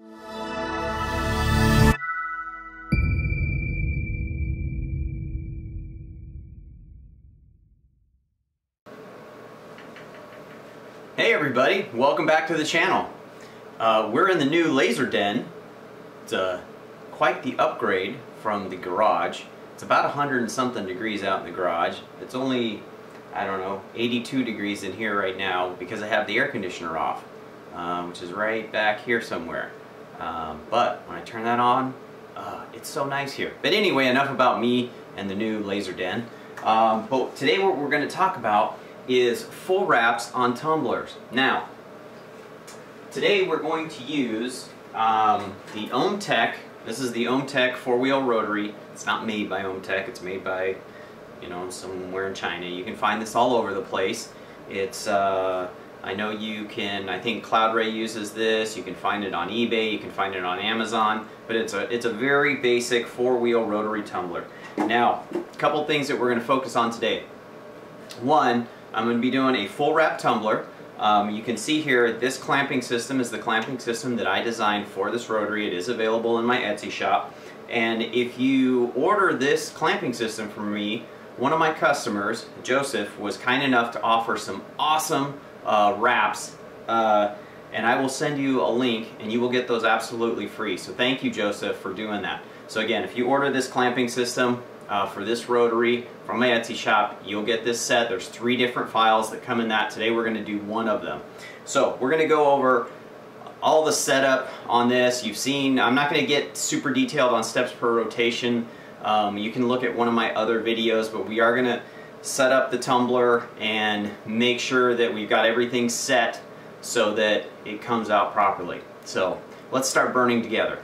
Hey everybody, welcome back to the channel. Uh, we're in the new laser den. It's uh, quite the upgrade from the garage. It's about 100 and something degrees out in the garage. It's only, I don't know, 82 degrees in here right now because I have the air conditioner off, uh, which is right back here somewhere. Um, but when I turn that on, uh, it's so nice here. But anyway, enough about me and the new laser den. Um, but today what we're going to talk about is full wraps on tumblers. Now, today we're going to use um, the Omtech. This is the Omtech four-wheel rotary. It's not made by Omtech. It's made by, you know, somewhere in China. You can find this all over the place. It's, uh, I know you can, I think CloudRay uses this. You can find it on eBay. You can find it on Amazon. But it's a, it's a very basic four-wheel rotary tumbler. Now, a couple things that we're going to focus on today. One, I'm going to be doing a full wrap tumbler. Um, you can see here this clamping system is the clamping system that I designed for this rotary. It is available in my Etsy shop. And if you order this clamping system from me, one of my customers, Joseph, was kind enough to offer some awesome uh, wraps. Uh, and I will send you a link and you will get those absolutely free. So thank you, Joseph, for doing that. So again, if you order this clamping system, uh, for this rotary from my Etsy shop. You'll get this set. There's three different files that come in that. Today we're going to do one of them. So we're going to go over all the setup on this. You've seen, I'm not going to get super detailed on steps per rotation. Um, you can look at one of my other videos, but we are going to set up the tumbler and make sure that we've got everything set so that it comes out properly. So let's start burning together.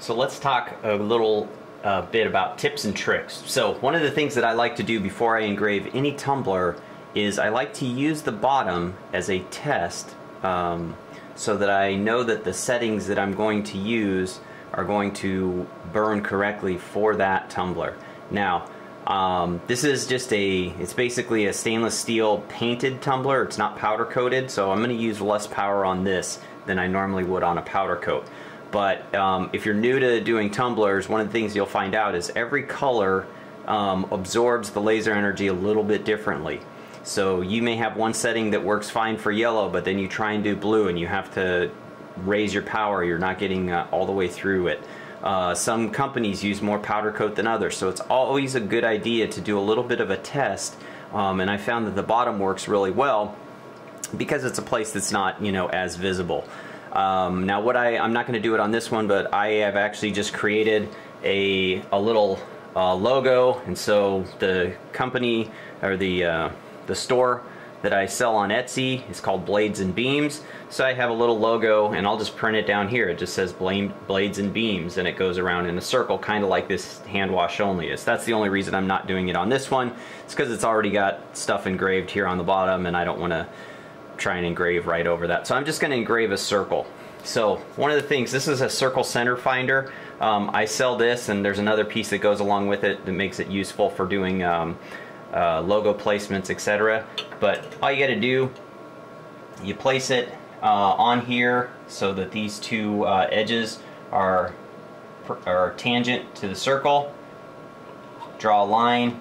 So let's talk a little a bit about tips and tricks. So one of the things that I like to do before I engrave any tumbler is I like to use the bottom as a test um, so that I know that the settings that I'm going to use are going to burn correctly for that tumbler. Now, um, this is just a, it's basically a stainless steel painted tumbler. It's not powder coated, so I'm going to use less power on this than I normally would on a powder coat. But um, if you're new to doing tumblers, one of the things you'll find out is every color um, absorbs the laser energy a little bit differently. So you may have one setting that works fine for yellow, but then you try and do blue and you have to raise your power. You're not getting uh, all the way through it. Uh, some companies use more powder coat than others, so it's always a good idea to do a little bit of a test. Um, and I found that the bottom works really well because it's a place that's not, you know, as visible. Um, now what I, I'm not going to do it on this one, but I have actually just created a, a little uh, logo and so the company or the, uh, the store that I sell on Etsy is called Blades and Beams. So I have a little logo and I'll just print it down here. It just says Blades and Beams and it goes around in a circle kind of like this hand wash only is. That's the only reason I'm not doing it on this one. It's because it's already got stuff engraved here on the bottom and I don't want to try and engrave right over that. So I'm just going to engrave a circle. So one of the things, this is a circle center finder. Um, I sell this and there's another piece that goes along with it that makes it useful for doing um, uh, logo placements, etc. But all you got to do, you place it uh, on here so that these two uh, edges are, are tangent to the circle. Draw a line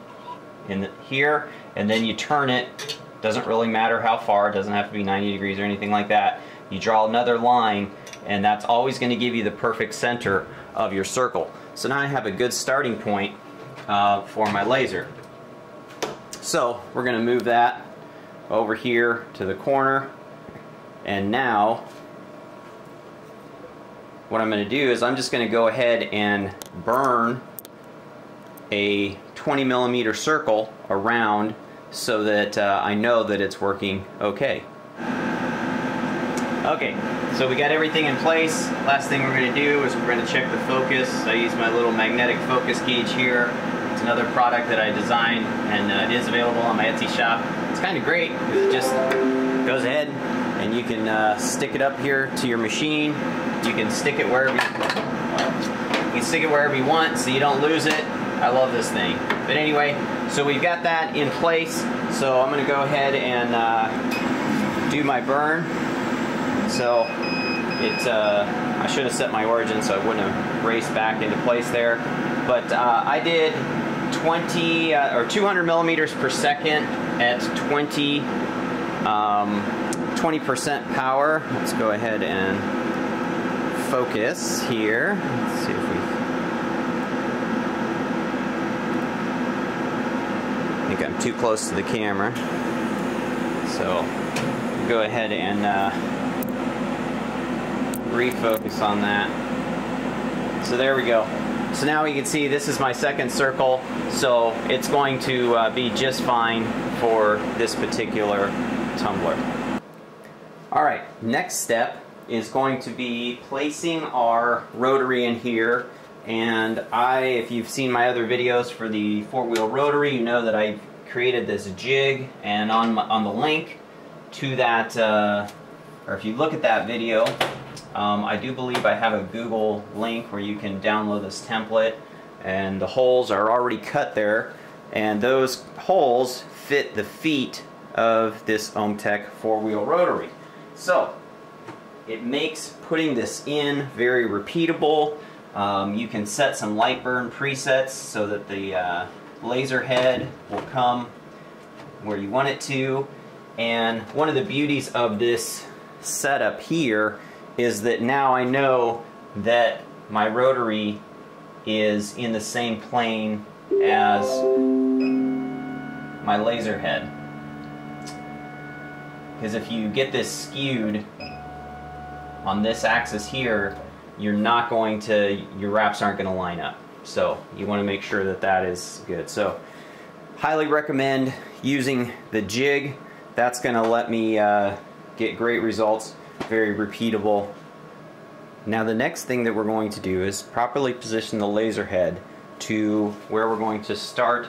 in the, here and then you turn it doesn't really matter how far, it doesn't have to be 90 degrees or anything like that. You draw another line and that's always going to give you the perfect center of your circle. So now I have a good starting point uh, for my laser. So we're going to move that over here to the corner and now what I'm going to do is I'm just going to go ahead and burn a 20 millimeter circle around so that uh, I know that it's working okay. Okay, so we got everything in place. Last thing we're going to do is we're going to check the focus. I use my little magnetic focus gauge here. It's another product that I designed and uh, it is available on my Etsy shop. It's kind of great. because It just goes ahead and you can uh, stick it up here to your machine. You can stick it wherever you, you can stick it wherever you want so you don't lose it. I love this thing. But anyway, so we've got that in place. So I'm going to go ahead and uh, do my burn. So it uh, I should have set my origin so I wouldn't have raced back into place there. But uh, I did 20 uh, or 200 millimeters per second at 20 um, 20% power. Let's go ahead and focus here. Let's see if we. I think I'm too close to the camera. So go ahead and uh, refocus on that. So there we go. So now you can see this is my second circle, so it's going to uh, be just fine for this particular tumbler. Alright, next step is going to be placing our rotary in here and I, if you've seen my other videos for the four-wheel rotary, you know that I created this jig and on, my, on the link to that, uh, or if you look at that video, um, I do believe I have a Google link where you can download this template and the holes are already cut there and those holes fit the feet of this Omtech four-wheel rotary. So it makes putting this in very repeatable. Um, you can set some Lightburn presets so that the uh, laser head will come where you want it to. And one of the beauties of this setup here is that now I know that my rotary is in the same plane as my laser head. Because if you get this skewed on this axis here, you're not going to, your wraps aren't going to line up. So you want to make sure that that is good. So highly recommend using the jig. That's going to let me uh, get great results very repeatable. Now the next thing that we're going to do is properly position the laser head to where we're going to start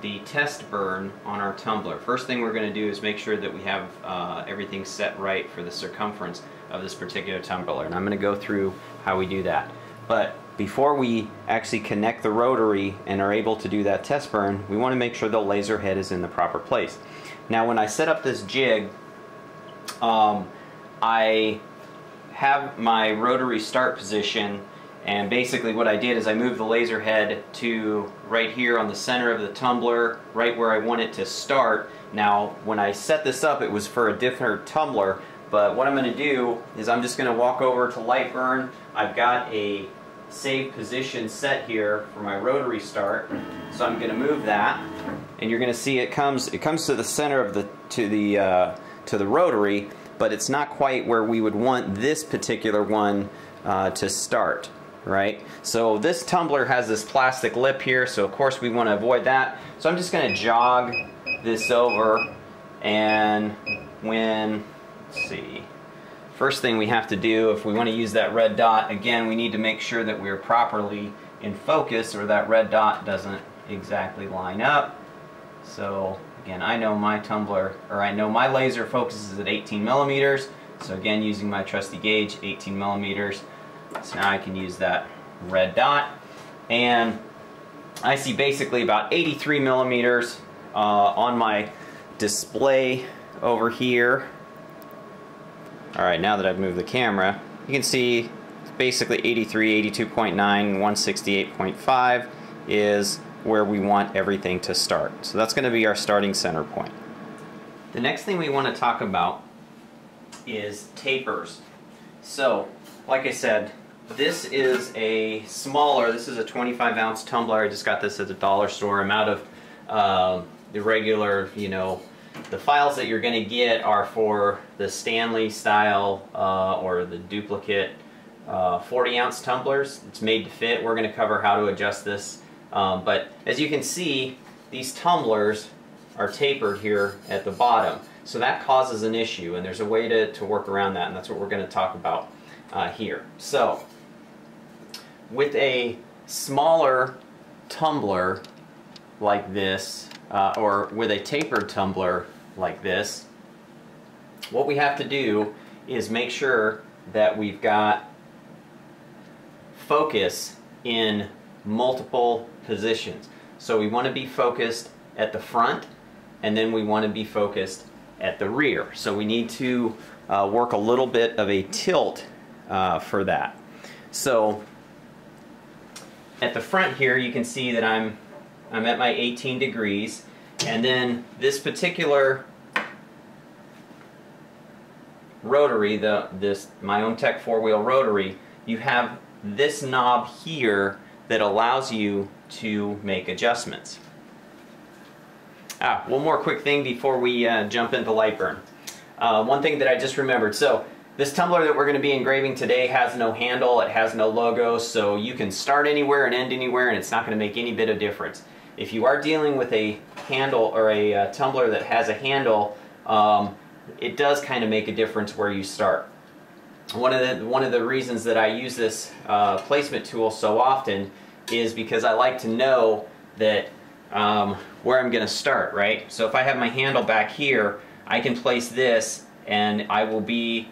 the test burn on our tumbler. First thing we're going to do is make sure that we have uh, everything set right for the circumference of this particular tumbler and I'm going to go through how we do that. But before we actually connect the rotary and are able to do that test burn, we want to make sure the laser head is in the proper place. Now when I set up this jig, um, I have my rotary start position and basically what I did is I moved the laser head to right here on the center of the tumbler, right where I want it to start. Now when I set this up it was for a different tumbler, but what I'm going to do is I'm just going to walk over to Lightburn. I've got a save position set here for my rotary start. So I'm going to move that and you're going to see it comes it comes to the center of the to the uh, to the rotary but it's not quite where we would want this particular one uh, to start right? So this tumbler has this plastic lip here so of course we want to avoid that. So I'm just going to jog this over and when see first thing we have to do if we want to use that red dot again we need to make sure that we're properly in focus or that red dot doesn't exactly line up. So again, I know my tumbler, or I know my laser focuses at 18 millimeters. So again, using my trusty gauge, 18 millimeters. So now I can use that red dot. And I see basically about 83 millimeters uh, on my display over here. All right, now that I've moved the camera, you can see basically 83, 82.9, 168.5 is where we want everything to start. So that's going to be our starting center point. The next thing we want to talk about is tapers. So, like I said, this is a smaller, this is a 25 ounce tumbler. I just got this at the dollar store. I'm out of uh, the regular, you know, the files that you're going to get are for the Stanley style uh, or the duplicate uh, 40 ounce tumblers. It's made to fit. We're going to cover how to adjust this um, but as you can see, these tumblers are tapered here at the bottom. So that causes an issue, and there's a way to, to work around that, and that's what we're going to talk about uh, here. So, with a smaller tumbler like this, uh, or with a tapered tumbler like this, what we have to do is make sure that we've got focus in multiple positions. So we want to be focused at the front and then we want to be focused at the rear. So we need to uh, work a little bit of a tilt uh, for that. So at the front here, you can see that I'm I'm at my 18 degrees, and then this particular rotary, the this my Omtech four-wheel rotary, you have this knob here that allows you to make adjustments. Ah, one more quick thing before we uh, jump into Lightburn. Uh, one thing that I just remembered. So this tumbler that we're going to be engraving today has no handle, it has no logo, so you can start anywhere and end anywhere and it's not going to make any bit of difference. If you are dealing with a handle or a uh, tumbler that has a handle, um, it does kind of make a difference where you start. One of the, one of the reasons that I use this uh, placement tool so often is because I like to know that um, where I'm going to start, right? So if I have my handle back here, I can place this and I will be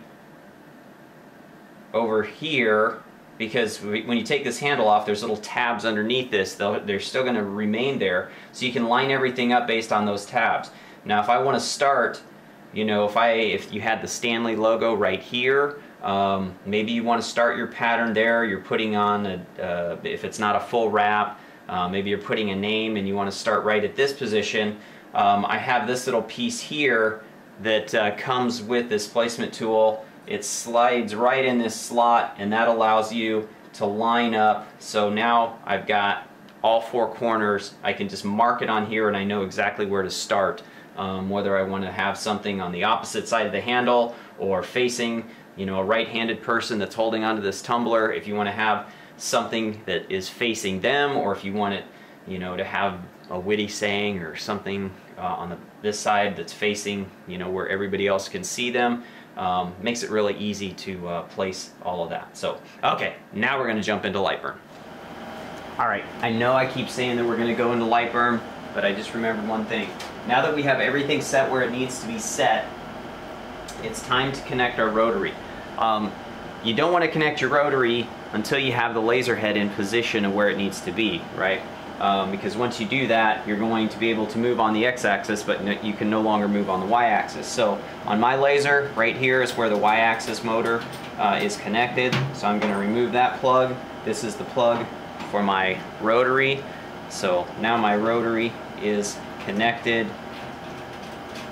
over here because when you take this handle off, there's little tabs underneath this. They're still going to remain there. So you can line everything up based on those tabs. Now if I want to start, you know, if I if you had the Stanley logo right here, um, maybe you want to start your pattern there. You're putting on, a, uh, if it's not a full wrap, uh, maybe you're putting a name and you want to start right at this position. Um, I have this little piece here that uh, comes with this placement tool. It slides right in this slot and that allows you to line up. So now I've got all four corners. I can just mark it on here and I know exactly where to start. Um, whether I want to have something on the opposite side of the handle or facing you know a right-handed person that's holding onto this tumbler. If you want to have something that is facing them or if you want it you know to have a witty saying or something uh, on the, this side that's facing you know where everybody else can see them um, makes it really easy to uh, place all of that. So okay now we're going to jump into Lightburn. All right I know I keep saying that we're going to go into Lightburn but I just remembered one thing now that we have everything set where it needs to be set it's time to connect our rotary um, you don't want to connect your rotary until you have the laser head in position of where it needs to be, right? Um, because once you do that, you're going to be able to move on the x-axis, but no, you can no longer move on the y-axis. So on my laser, right here is where the y-axis motor uh, is connected. So I'm going to remove that plug. This is the plug for my rotary. So now my rotary is connected.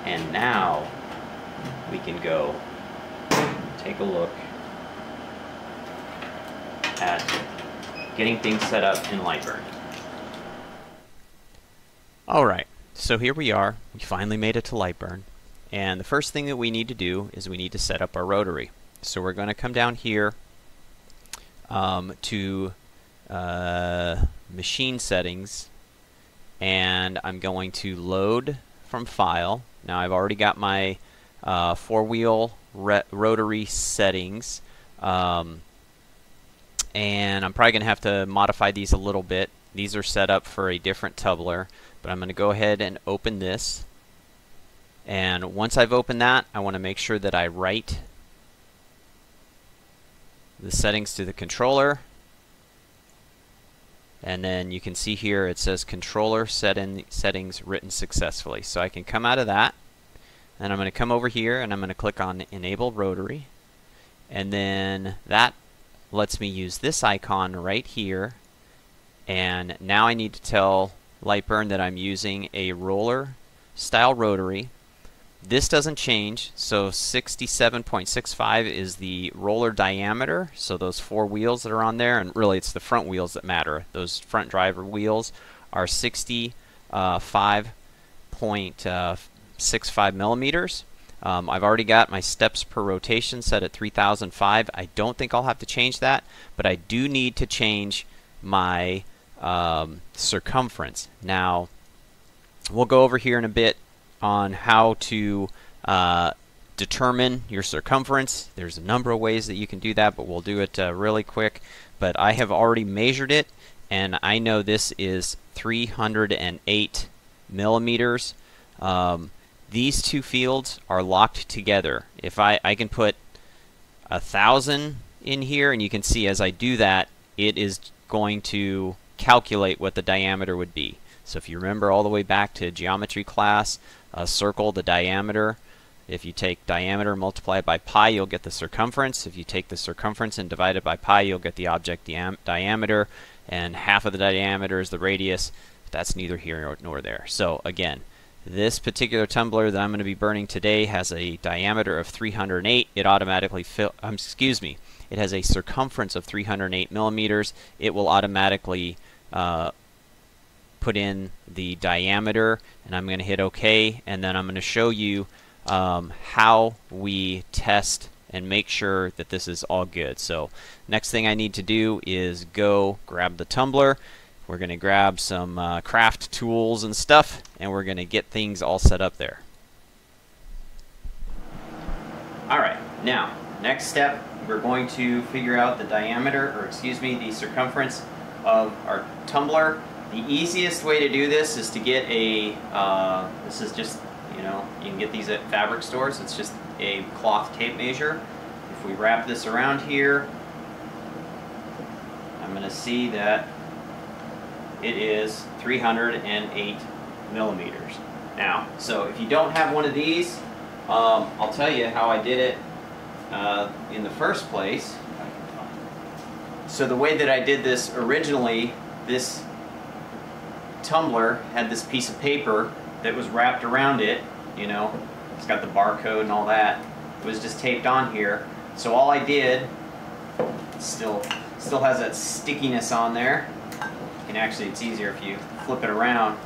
And now we can go take a look at getting things set up in Lightburn. Alright, so here we are. We finally made it to Lightburn. And the first thing that we need to do is we need to set up our rotary. So we're going to come down here um, to uh, machine settings and I'm going to load from file. Now I've already got my uh, four-wheel rotary settings. Um, and I'm probably going to have to modify these a little bit. These are set up for a different tumbler, but I'm going to go ahead and open this. And once I've opened that, I want to make sure that I write the settings to the controller. And then you can see here it says controller set in settings written successfully. So I can come out of that and I'm going to come over here and I'm going to click on Enable Rotary. And then that lets me use this icon right here. And now I need to tell Lightburn that I'm using a roller style rotary. This doesn't change, so 67.65 is the roller diameter, so those four wheels that are on there, and really it's the front wheels that matter. Those front driver wheels are 65 uh, 0.65 millimeters. Um, I've already got my steps per rotation set at 3005. I don't think I'll have to change that, but I do need to change my um, circumference. Now, we'll go over here in a bit on how to uh, determine your circumference. There's a number of ways that you can do that, but we'll do it uh, really quick. But I have already measured it, and I know this is 308 millimeters. Um, these two fields are locked together. If I, I can put a thousand in here and you can see as I do that it is going to calculate what the diameter would be. So if you remember all the way back to geometry class, a circle, the diameter If you take diameter multiplied by pi, you'll get the circumference. If you take the circumference and divide it by pi, you'll get the object diam diameter. And half of the diameter is the radius. That's neither here nor there. So again, this particular tumbler that I'm going to be burning today has a diameter of 308. It automatically fill, um, excuse me, it has a circumference of 308 millimeters. It will automatically uh, put in the diameter and I'm going to hit OK and then I'm going to show you um, how we test and make sure that this is all good. So next thing I need to do is go grab the tumbler. We're going to grab some uh, craft tools and stuff and we're going to get things all set up there. Alright, now next step we're going to figure out the diameter or excuse me the circumference of our tumbler. The easiest way to do this is to get a, uh, this is just you know, you can get these at fabric stores. It's just a cloth tape measure. If we wrap this around here, I'm going to see that it is 308 millimeters. Now, so if you don't have one of these, um, I'll tell you how I did it uh, in the first place. So the way that I did this originally, this tumbler had this piece of paper that was wrapped around it, you know, it's got the barcode and all that. It was just taped on here. So all I did, still, still has that stickiness on there. And actually it's easier if you flip it around.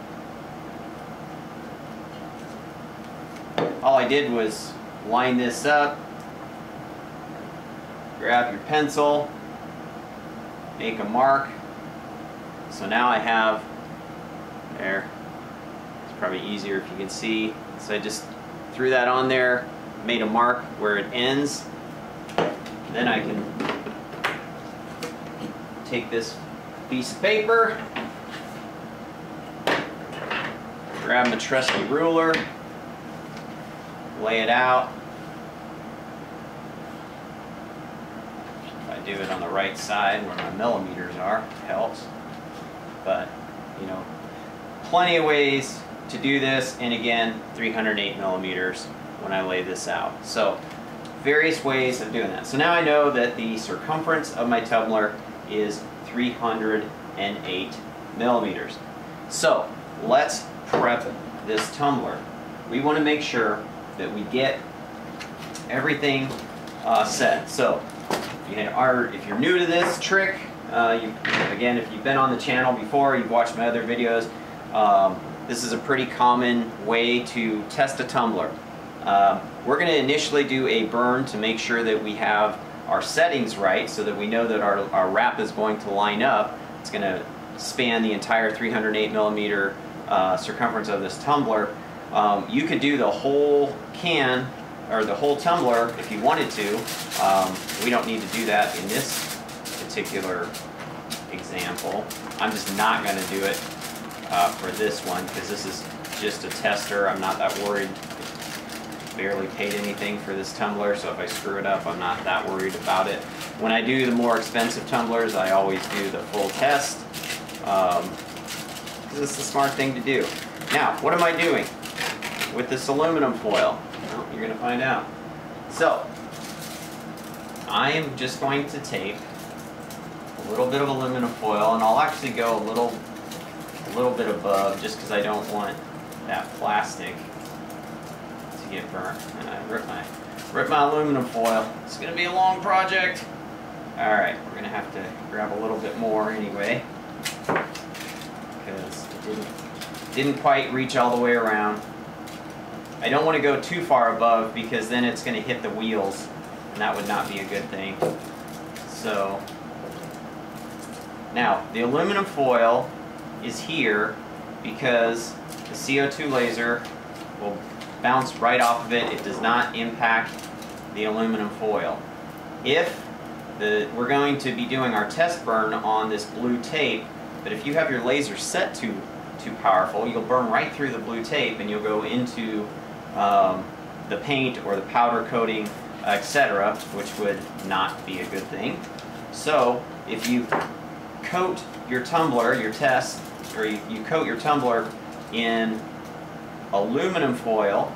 All I did was line this up, grab your pencil, make a mark. So now I have, there, It's probably easier if you can see. So I just threw that on there, made a mark where it ends. Then I can take this piece of paper, grab my trusty ruler, lay it out. I do it on the right side where my millimeters are, helps. But, you know, plenty of ways to do this, and again, 308 millimeters when I lay this out. So various ways of doing that. So now I know that the circumference of my tumbler is 308 millimeters. So let's prep this tumbler. We want to make sure that we get everything uh, set. So you are, if you're new to this trick, uh, you, again, if you've been on the channel before, you've watched my other videos, um, this is a pretty common way to test a tumbler. Uh, we're going to initially do a burn to make sure that we have our settings right so that we know that our, our wrap is going to line up. It's going to span the entire 308 millimeter uh, circumference of this tumbler. Um, you could do the whole can or the whole tumbler if you wanted to. Um, we don't need to do that in this particular example. I'm just not going to do it uh, for this one because this is just a tester. I'm not that worried. Barely paid anything for this tumbler, so if I screw it up, I'm not that worried about it. When I do the more expensive tumblers, I always do the full test. Um, is the smart thing to do. Now, what am I doing with this aluminum foil? Well, you're going to find out. So, I am just going to tape a little bit of aluminum foil, and I'll actually go a little a little bit above just because I don't want that plastic to get burnt. And I rip my, rip my aluminum foil. It's going to be a long project. Alright, we're going to have to grab a little bit more anyway because it didn't, didn't quite reach all the way around. I don't want to go too far above because then it's going to hit the wheels and that would not be a good thing. So, now the aluminum foil is here because the CO2 laser will bounce right off of it. It does not impact the aluminum foil. If the, we're going to be doing our test burn on this blue tape, but if you have your laser set too, too powerful, you'll burn right through the blue tape and you'll go into um, the paint or the powder coating, etc., which would not be a good thing. So if you coat your tumbler, your test, or you, you coat your tumbler in aluminum foil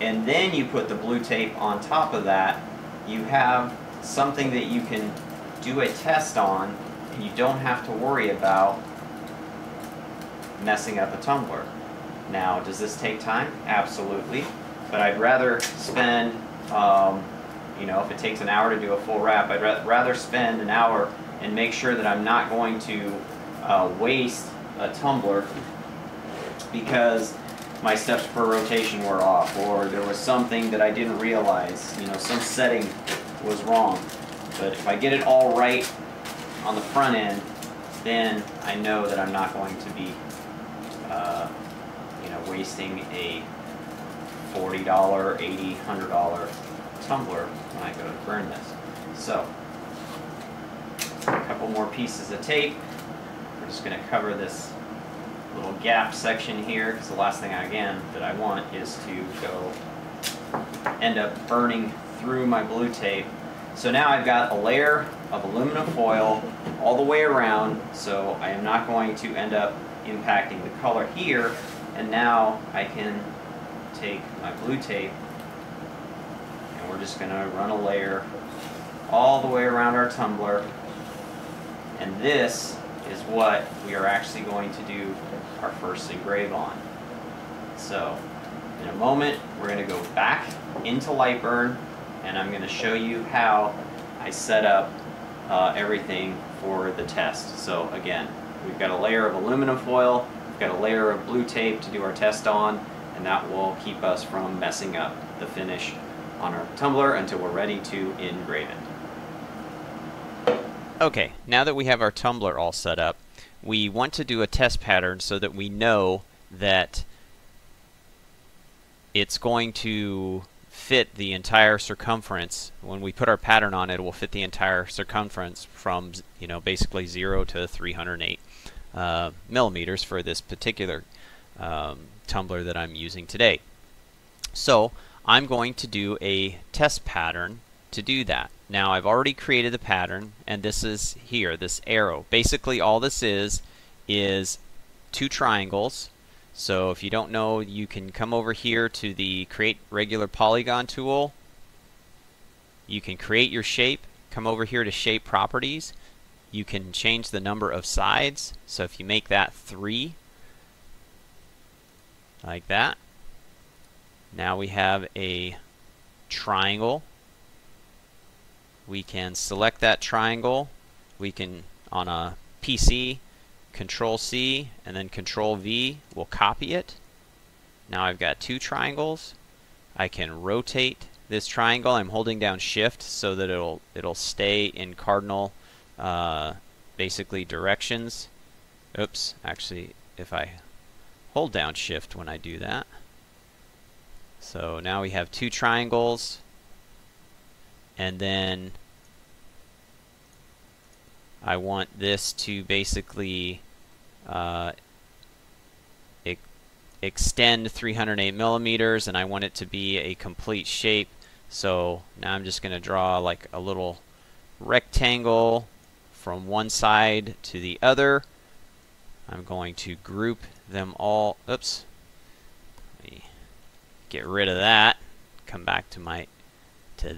and then you put the blue tape on top of that, you have something that you can do a test on and you don't have to worry about messing up a tumbler. Now, does this take time? Absolutely. But I'd rather spend, um, you know, if it takes an hour to do a full wrap, I'd ra rather spend an hour and make sure that I'm not going to uh, waste a tumbler because my steps per rotation were off or there was something that I didn't realize, you know, some setting was wrong. But if I get it all right on the front end, then I know that I'm not going to be, uh, you know, wasting a $40, $80, $100 tumbler when I go to burn this. So, a couple more pieces of tape. Just going to cover this little gap section here because the last thing I, again that I want is to go end up burning through my blue tape. So now I've got a layer of aluminum foil all the way around so I am not going to end up impacting the color here and now I can take my blue tape and we're just going to run a layer all the way around our tumbler and this is what we are actually going to do our first engrave on. So in a moment we're going to go back into Lightburn and I'm going to show you how I set up uh, everything for the test. So again, we've got a layer of aluminum foil, we've got a layer of blue tape to do our test on, and that will keep us from messing up the finish on our tumbler until we're ready to engrave it. Okay, now that we have our tumbler all set up, we want to do a test pattern so that we know that it's going to fit the entire circumference. When we put our pattern on it, will fit the entire circumference from, you know, basically 0 to 308 uh, millimeters for this particular um, tumbler that I'm using today. So I'm going to do a test pattern to do that. Now I've already created the pattern and this is here, this arrow. Basically all this is, is two triangles so if you don't know, you can come over here to the Create Regular Polygon tool. You can create your shape. Come over here to Shape Properties. You can change the number of sides. So if you make that 3, like that, now we have a triangle. We can select that triangle. We can, on a PC, Control C and then Control V will copy it. Now I've got two triangles. I can rotate this triangle. I'm holding down Shift so that it'll it'll stay in cardinal, uh, basically directions. Oops, actually, if I hold down Shift when I do that. So now we have two triangles, and then I want this to basically uh, extend 308 millimeters and I want it to be a complete shape. So now I'm just going to draw like a little rectangle from one side to the other. I'm going to group them all oops get rid of that come back to my to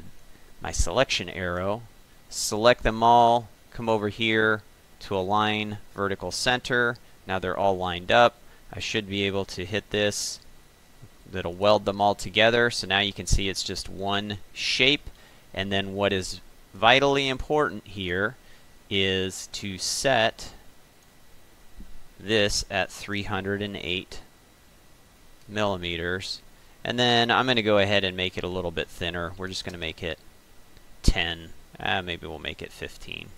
my selection arrow select them all come over here to align vertical center. Now they're all lined up. I should be able to hit this. That'll weld them all together. So now you can see it's just one shape. And then what is vitally important here is to set this at 308 millimeters. And then I'm going to go ahead and make it a little bit thinner. We're just going to make it 10. Uh, maybe we'll make it 15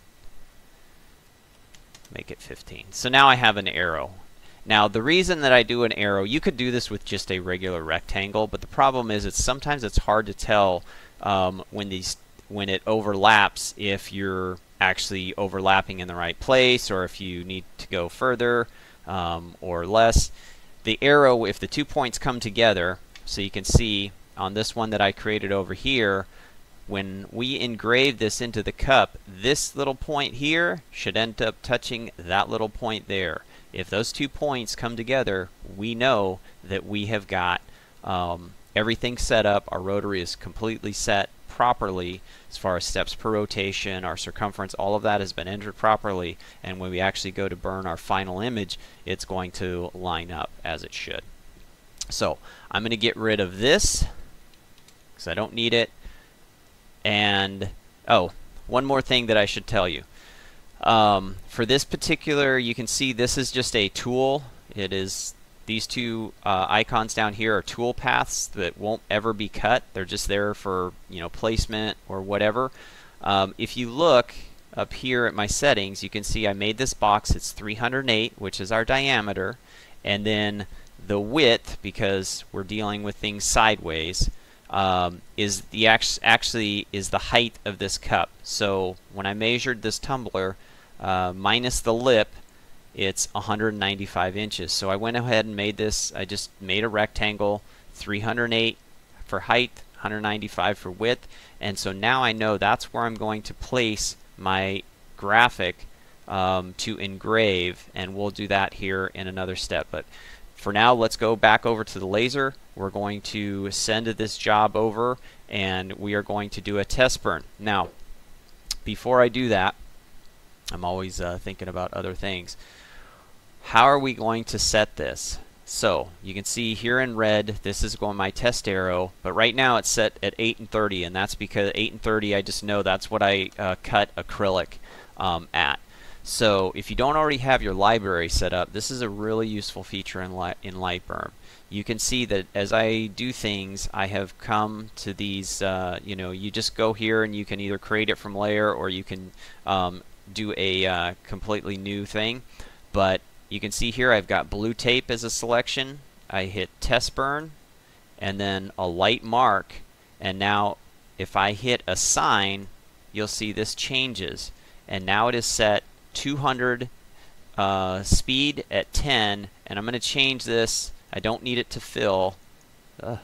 make it 15. So now I have an arrow. Now the reason that I do an arrow, you could do this with just a regular rectangle, but the problem is it's sometimes it's hard to tell um, when these when it overlaps if you're actually overlapping in the right place or if you need to go further um, or less. The arrow, if the two points come together, so you can see on this one that I created over here, when we engrave this into the cup, this little point here should end up touching that little point there. If those two points come together, we know that we have got um, everything's set up. Our rotary is completely set properly as far as steps per rotation, our circumference, all of that has been entered properly. And when we actually go to burn our final image, it's going to line up as it should. So I'm going to get rid of this because I don't need it. And, oh, one more thing that I should tell you. Um, for this particular, you can see this is just a tool. It is these two uh, icons down here are tool paths that won't ever be cut. They're just there for you know placement or whatever. Um, if you look up here at my settings, you can see I made this box. It's 308, which is our diameter, and then the width, because we're dealing with things sideways, um, is the actually is the height of this cup. So when I measured this tumbler, uh, minus the lip, it's 195 inches. So I went ahead and made this, I just made a rectangle, 308 for height, 195 for width, and so now I know that's where I'm going to place my graphic um, to engrave, and we'll do that here in another step. But for now, let's go back over to the laser. We're going to send this job over, and we are going to do a test burn. Now, before I do that, I'm always uh, thinking about other things. How are we going to set this? So you can see here in red, this is going my test arrow, but right now it's set at 8 and 30, and that's because 8 and 30, I just know that's what I uh, cut acrylic um, at. So if you don't already have your library set up, this is a really useful feature in, Light, in Lightburn. You can see that as I do things, I have come to these, uh, you know, you just go here and you can either create it from layer or you can um, do a uh, completely new thing. But you can see here I've got blue tape as a selection. I hit test burn and then a light mark and now if I hit assign you'll see this changes and now it is set 200 uh, speed at 10 and I'm going to change this I don't need it to fill Ugh.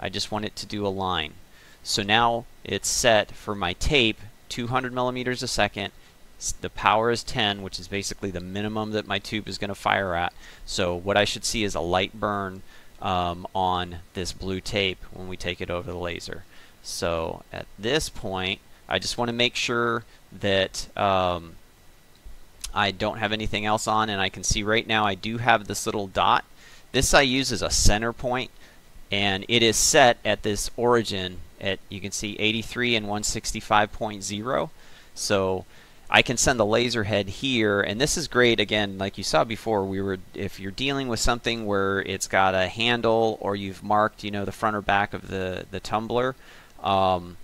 I just want it to do a line so now it's set for my tape 200 millimeters a second the power is 10, which is basically the minimum that my tube is going to fire at. So what I should see is a light burn um, on this blue tape when we take it over the laser. So at this point, I just want to make sure that um, I don't have anything else on and I can see right now I do have this little dot. This I use as a center point and it is set at this origin at you can see 83 and 165.0 so I can send the laser head here, and this is great. Again, like you saw before, we were if you're dealing with something where it's got a handle or you've marked, you know, the front or back of the the tumbler, um,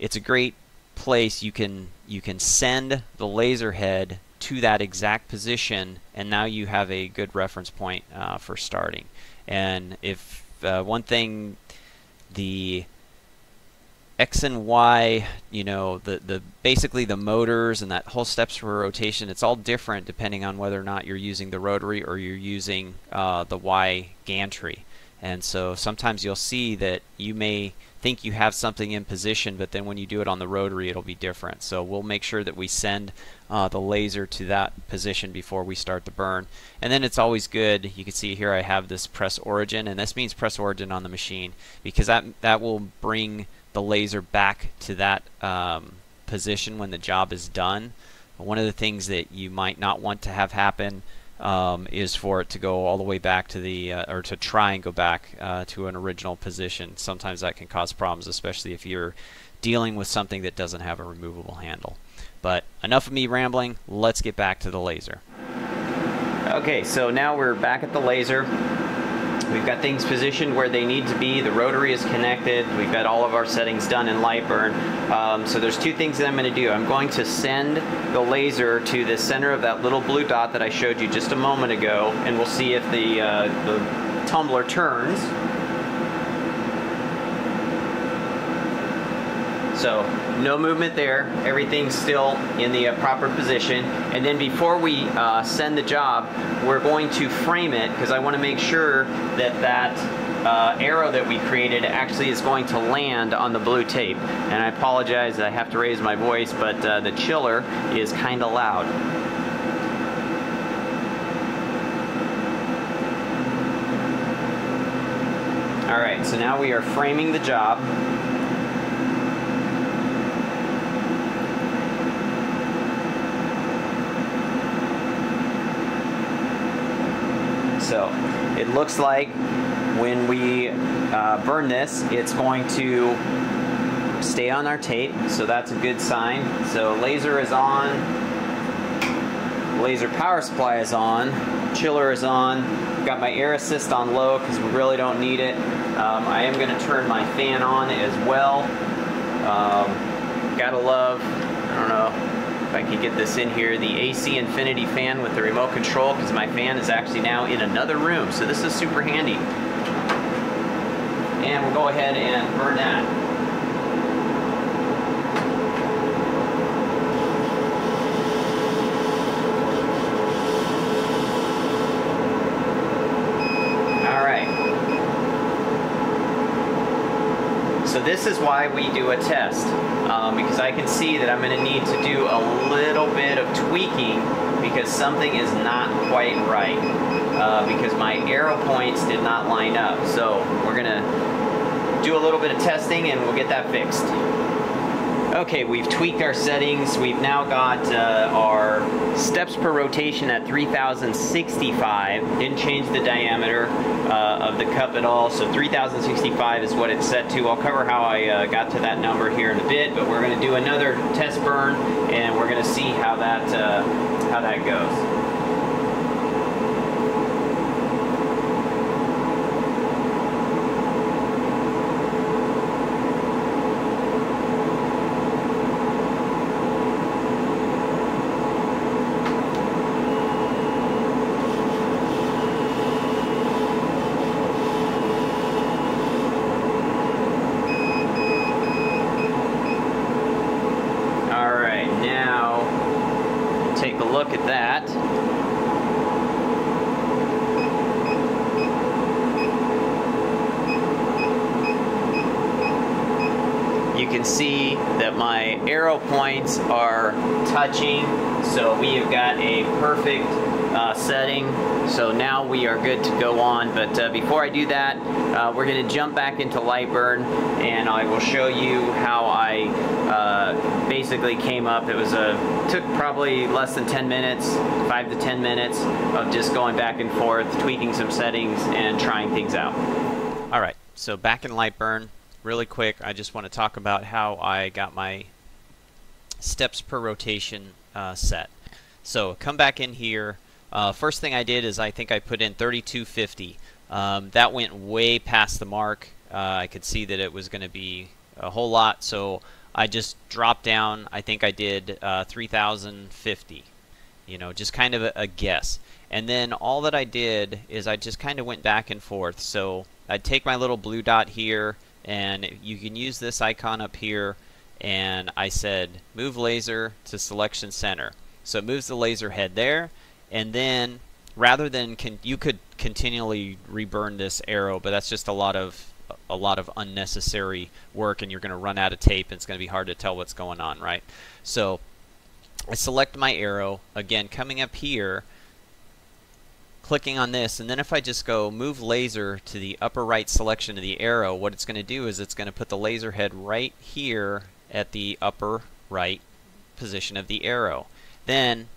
it's a great place. You can you can send the laser head to that exact position, and now you have a good reference point uh, for starting. And if uh, one thing the X and Y, you know, the, the basically the motors and that whole steps for rotation, it's all different depending on whether or not you're using the rotary or you're using uh, the Y gantry. And so sometimes you'll see that you may think you have something in position, but then when you do it on the rotary, it'll be different. So we'll make sure that we send uh, the laser to that position before we start the burn. And then it's always good, you can see here I have this press origin, and this means press origin on the machine, because that, that will bring the laser back to that um, position when the job is done. One of the things that you might not want to have happen um, is for it to go all the way back to the, uh, or to try and go back uh, to an original position. Sometimes that can cause problems, especially if you're dealing with something that doesn't have a removable handle. But enough of me rambling, let's get back to the laser. Okay, so now we're back at the laser. We've got things positioned where they need to be. The rotary is connected. We've got all of our settings done in Lightburn. Um, so there's two things that I'm going to do. I'm going to send the laser to the center of that little blue dot that I showed you just a moment ago, and we'll see if the, uh, the tumbler turns. So no movement there. Everything's still in the uh, proper position. And then before we uh, send the job, we're going to frame it because I want to make sure that that uh, arrow that we created actually is going to land on the blue tape. And I apologize, I have to raise my voice, but uh, the chiller is kind of loud. Alright, so now we are framing the job. So it looks like when we uh, burn this, it's going to stay on our tape, so that's a good sign. So laser is on, laser power supply is on, chiller is on, got my air assist on low because we really don't need it. Um, I am going to turn my fan on as well. Um, gotta love, I don't know, if I could get this in here, the AC Infinity fan with the remote control because my fan is actually now in another room. So this is super handy. And we'll go ahead and burn that. So this is why we do a test, um, because I can see that I'm going to need to do a little bit of tweaking because something is not quite right, uh, because my arrow points did not line up. So we're going to do a little bit of testing and we'll get that fixed. Okay, we've tweaked our settings. We've now got uh, our steps per rotation at 3065. Didn't change the diameter uh, of the cup at all, so 3065 is what it's set to. I'll cover how I uh, got to that number here in a bit, but we're going to do another test burn, and we're going to see how that uh, how that goes. look at that. You can see that my arrow points are touching, so we have got a perfect uh, setting. So now we are good to go on. But uh, before I do that, uh, we're going to jump back into Lightburn and I will show you how I uh, basically came up. It was a took probably less than 10 minutes, 5 to 10 minutes of just going back and forth, tweaking some settings and trying things out. All right, so back in Lightburn, really quick, I just want to talk about how I got my steps per rotation uh, set. So come back in here, uh, first thing I did is I think I put in 3250. Um, that went way past the mark. Uh, I could see that it was going to be a whole lot, so I just dropped down. I think I did uh, 3050. You know, just kind of a, a guess. And then all that I did is I just kind of went back and forth. So I'd take my little blue dot here, and you can use this icon up here, and I said move laser to selection center. So it moves the laser head there and then rather than you could continually reburn this arrow, but that's just a lot of a lot of unnecessary work, and you're going to run out of tape, and it's going to be hard to tell what's going on, right? So I select my arrow again, coming up here, clicking on this, and then if I just go move laser to the upper right selection of the arrow, what it's going to do is it's going to put the laser head right here at the upper right position of the arrow. Then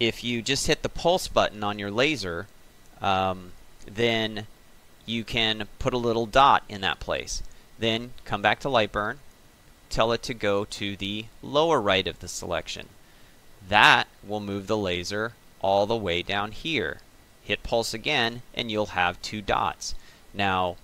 if you just hit the pulse button on your laser, um, then you can put a little dot in that place. Then come back to Lightburn, tell it to go to the lower right of the selection. That will move the laser all the way down here. Hit pulse again and you'll have two dots. Now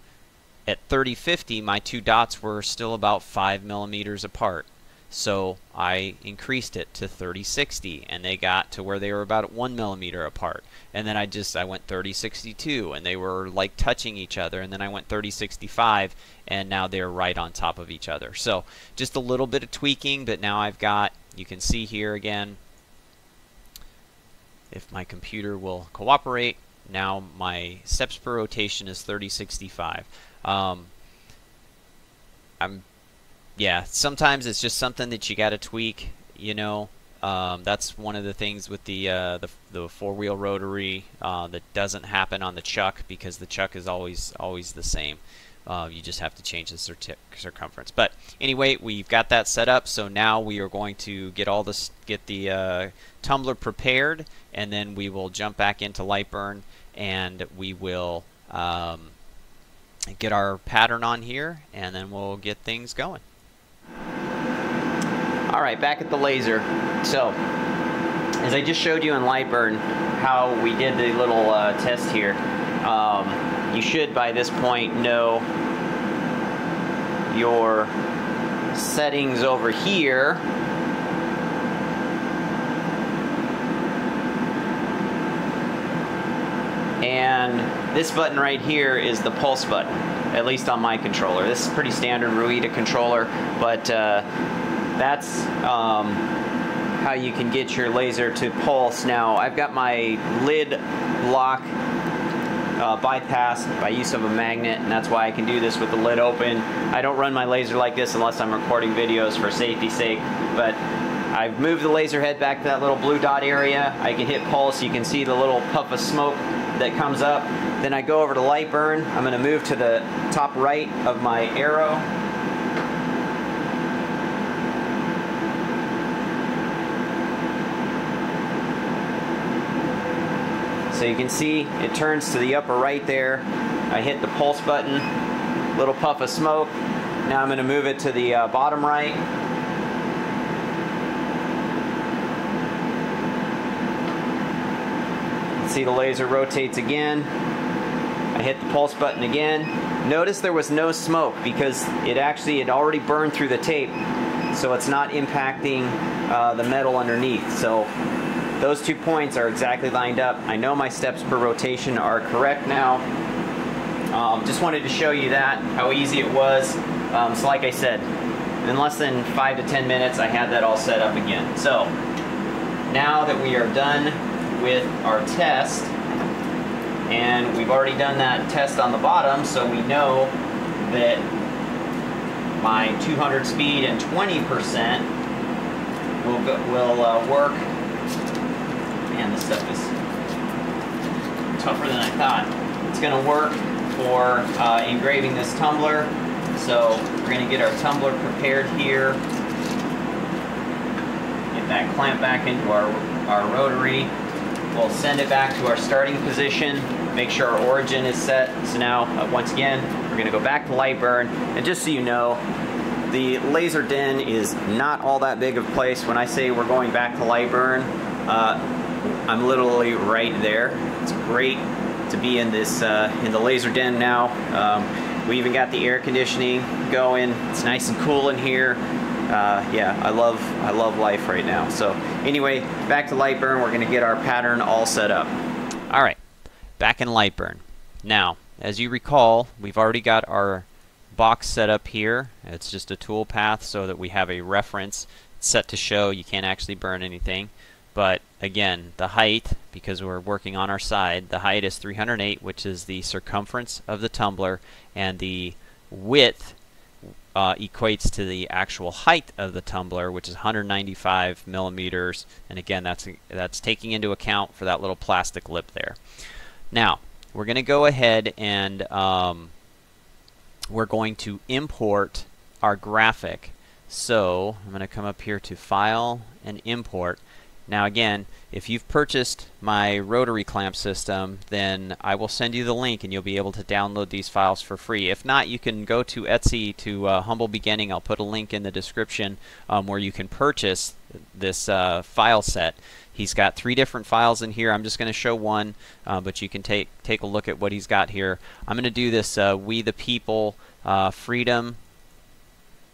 at 3050 my two dots were still about 5 millimeters apart. So I increased it to 3060 and they got to where they were about one millimeter apart. And then I just I went 3062 and they were like touching each other and then I went 3065 and now they're right on top of each other. So just a little bit of tweaking but now I've got you can see here again if my computer will cooperate now my steps per rotation is 3065. Um, I'm yeah, sometimes it's just something that you got to tweak. You know, um, that's one of the things with the uh, the, the four wheel rotary uh, that doesn't happen on the chuck because the chuck is always always the same. Uh, you just have to change the circumference. But anyway, we've got that set up. So now we are going to get all this, get the uh, tumbler prepared, and then we will jump back into Lightburn, and we will um, get our pattern on here, and then we'll get things going. All right, back at the laser. So, as I just showed you in Lightburn, how we did the little uh, test here. Um, you should by this point know your settings over here and this button right here is the pulse button at least on my controller this is pretty standard Ruida controller but uh, that's um, how you can get your laser to pulse now I've got my lid lock uh, bypassed by use of a magnet and that's why I can do this with the lid open. I don't run my laser like this unless I'm recording videos for safety's sake but I've moved the laser head back to that little blue dot area. I can hit pulse, you can see the little puff of smoke that comes up. Then I go over to Lightburn. I'm going to move to the top right of my arrow So you can see it turns to the upper right there. I hit the pulse button, little puff of smoke. Now I'm going to move it to the uh, bottom right. See the laser rotates again. I hit the pulse button again. Notice there was no smoke because it actually had already burned through the tape so it's not impacting uh, the metal underneath. So those two points are exactly lined up. I know my steps per rotation are correct now. Um, just wanted to show you that, how easy it was. Um, so like I said, in less than five to 10 minutes, I had that all set up again. So now that we are done with our test, and we've already done that test on the bottom, so we know that my 200 speed and 20% will, will uh, work man, this stuff is tougher than I thought. It's going to work for uh, engraving this tumbler. So we're going to get our tumbler prepared here. Get that clamp back into our, our rotary. We'll send it back to our starting position. Make sure our origin is set. So now, uh, once again, we're going to go back to Lightburn. And just so you know, the laser den is not all that big of a place. When I say we're going back to Lightburn, uh, I'm literally right there. It's great to be in this uh, in the laser den now. Um, we even got the air conditioning going. It's nice and cool in here. Uh, yeah, I love I love life right now. So anyway, back to Lightburn. We're gonna get our pattern all set up. All right, back in Lightburn. Now, as you recall, we've already got our box set up here. It's just a tool path so that we have a reference set to show you can't actually burn anything. But again, the height, because we're working on our side, the height is 308, which is the circumference of the tumbler, and the width uh, equates to the actual height of the tumbler, which is 195 millimeters. And again, that's that's taking into account for that little plastic lip there. Now, we're going to go ahead and um, we're going to import our graphic. So I'm going to come up here to File and Import. Now again, if you've purchased my rotary clamp system, then I will send you the link and you'll be able to download these files for free. If not, you can go to Etsy to uh, Humble Beginning. I'll put a link in the description um, where you can purchase this uh, file set. He's got three different files in here. I'm just going to show one, uh, but you can take take a look at what he's got here. I'm going to do this uh, We the People uh, Freedom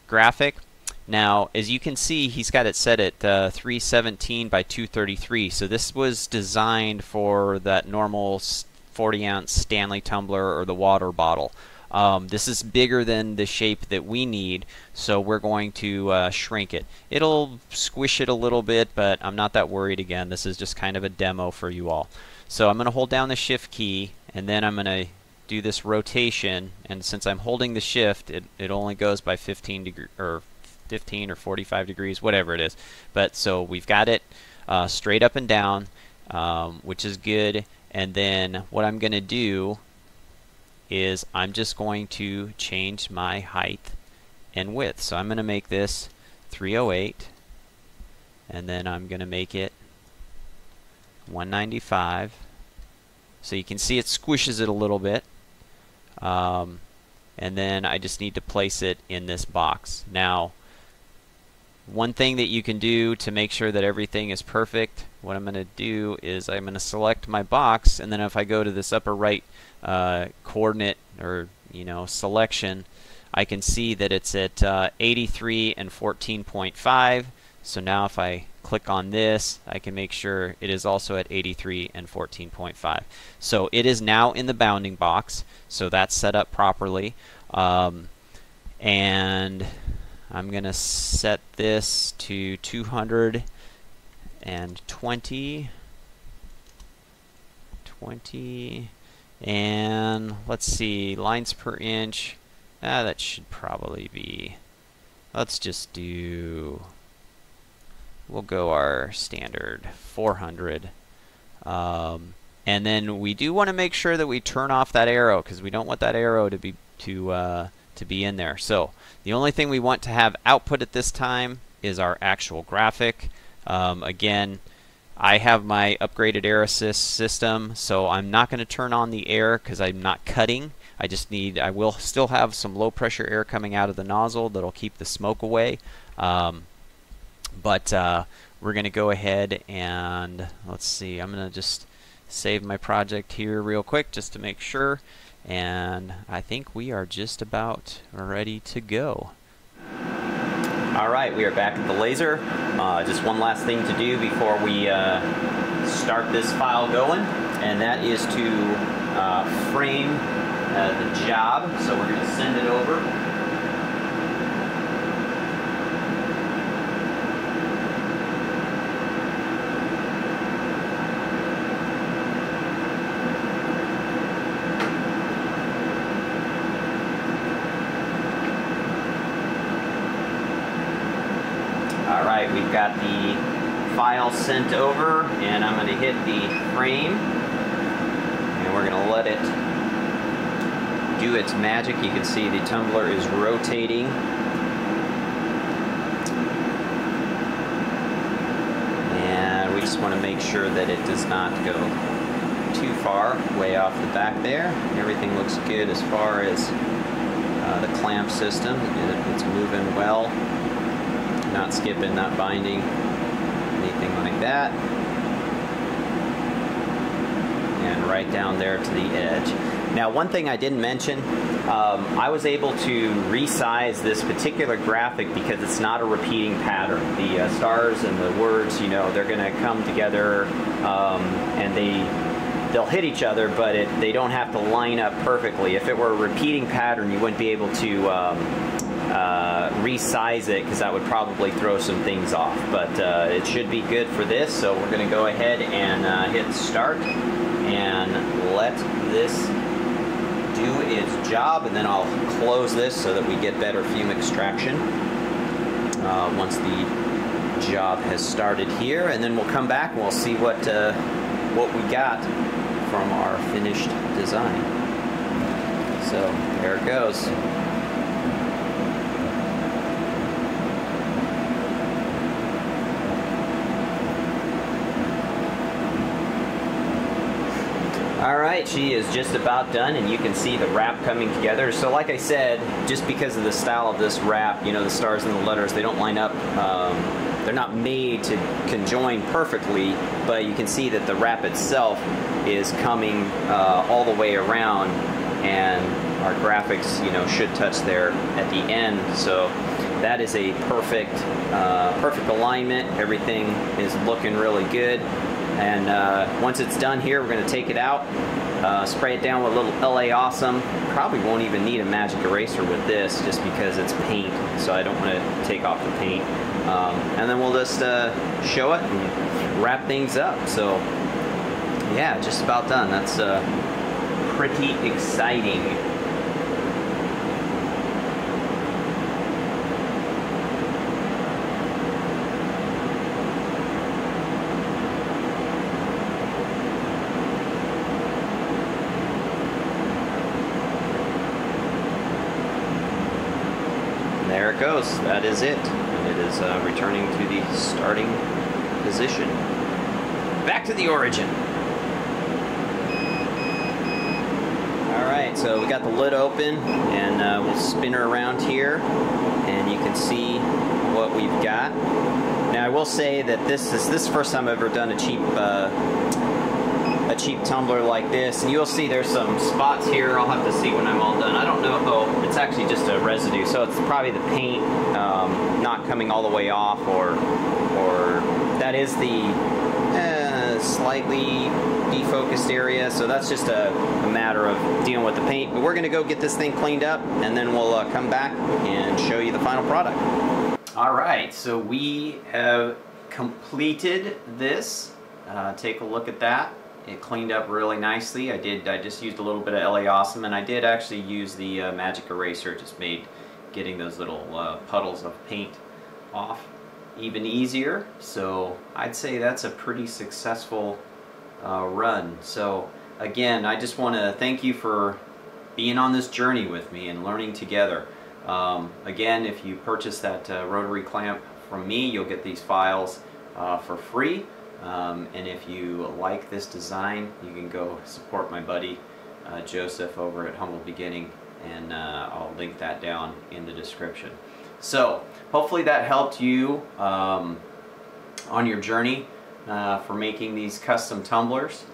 graphic. Now, as you can see, he's got it set at uh, 317 by 233. So this was designed for that normal 40 ounce Stanley tumbler or the water bottle. Um, this is bigger than the shape that we need, so we're going to uh, shrink it. It'll squish it a little bit, but I'm not that worried again. This is just kind of a demo for you all. So I'm going to hold down the shift key, and then I'm going to do this rotation, and since I'm holding the shift, it, it only goes by 15 degree or 15 or 45 degrees, whatever it is. But so we've got it uh, straight up and down, um, which is good. And then what I'm going to do is I'm just going to change my height and width. So I'm going to make this 308 and then I'm going to make it 195 so you can see it squishes it a little bit um, and then I just need to place it in this box now one thing that you can do to make sure that everything is perfect what I'm going to do is I'm going to select my box and then if I go to this upper right uh, coordinate or you know selection I can see that it's at uh, 83 and 14.5 so now if I click on this, I can make sure it is also at 83 and 14.5. So it is now in the bounding box, so that's set up properly. Um, and I'm going to set this to 220 20 and let's see lines per inch ah, that should probably be let's just do we'll go our standard 400. Um, and then we do want to make sure that we turn off that arrow because we don't want that arrow to be to uh, to be in there. So the only thing we want to have output at this time is our actual graphic. Um, again, I have my upgraded air assist system, so I'm not going to turn on the air because I'm not cutting. I just need, I will still have some low pressure air coming out of the nozzle that'll keep the smoke away. Um, but uh, we're going to go ahead and let's see, I'm going to just save my project here real quick just to make sure. And I think we are just about ready to go. All right, we are back at the laser. Uh, just one last thing to do before we uh, start this file going, and that is to uh, frame uh, the job. So we're going to send it over we've got the file sent over and I'm going to hit the frame and we're going to let it do its magic. You can see the tumbler is rotating. And we just want to make sure that it does not go too far way off the back there. Everything looks good as far as uh, the clamp system. It's moving well not skipping, not binding, anything like that. Right down there to the edge. Now one thing I didn't mention, um, I was able to resize this particular graphic because it's not a repeating pattern. The uh, stars and the words, you know, they're going to come together um, and they they'll hit each other, but it, they don't have to line up perfectly. If it were a repeating pattern, you wouldn't be able to um, uh, resize it because that would probably throw some things off. But uh, it should be good for this, so we're going to go ahead and uh, hit start and let this do its job, and then I'll close this so that we get better fume extraction uh, once the job has started here, and then we'll come back and we'll see what uh, what we got from our finished design. So there it goes. Alright, she is just about done and you can see the wrap coming together. So like I said, just because of the style of this wrap, you know, the stars and the letters, they don't line up. Um, they're not made to conjoin perfectly, but you can see that the wrap itself is coming uh, all the way around and our graphics, you know, should touch there at the end. So that is a perfect, uh, perfect alignment. Everything is looking really good. And uh, once it's done here, we're going to take it out, uh, spray it down with a little LA Awesome. Probably won't even need a magic eraser with this just because it's paint, so I don't want to take off the paint. Um, and then we'll just uh, show it and wrap things up. So yeah, just about done. That's uh, pretty exciting. goes. That is it. And it uh, returning to the starting position. Back to the origin. Alright, so we got the lid open and uh, we'll spin her around here and you can see what we've got. Now I will say that this is this is the first time I've ever done a cheap uh, a cheap tumbler like this and you'll see there's some spots here I'll have to see when I'm all done I don't know oh it's actually just a residue so it's probably the paint um, not coming all the way off or or that is the uh, slightly defocused area so that's just a, a, matter of dealing with the paint but we're gonna go get this thing cleaned up and then we'll uh, come back and show you the final product all right so we have completed this uh, take a look at that it cleaned up really nicely. I did. I just used a little bit of LA Awesome, and I did actually use the uh, magic eraser. Just made getting those little uh, puddles of paint off even easier. So I'd say that's a pretty successful uh, run. So again, I just want to thank you for being on this journey with me and learning together. Um, again, if you purchase that uh, rotary clamp from me, you'll get these files uh, for free. Um, and if you like this design, you can go support my buddy uh, Joseph over at Humble Beginning, and uh, I'll link that down in the description. So, hopefully that helped you um, on your journey uh, for making these custom tumblers.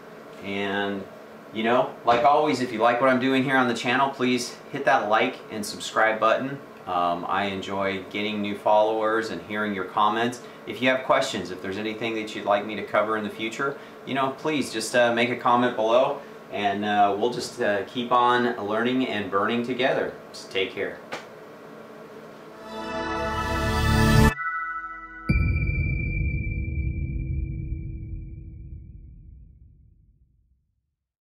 And, you know, like always, if you like what I'm doing here on the channel, please hit that like and subscribe button. Um, I enjoy getting new followers and hearing your comments. If you have questions, if there's anything that you'd like me to cover in the future, you know, please just uh, make a comment below and uh, we'll just uh, keep on learning and burning together. Just take care.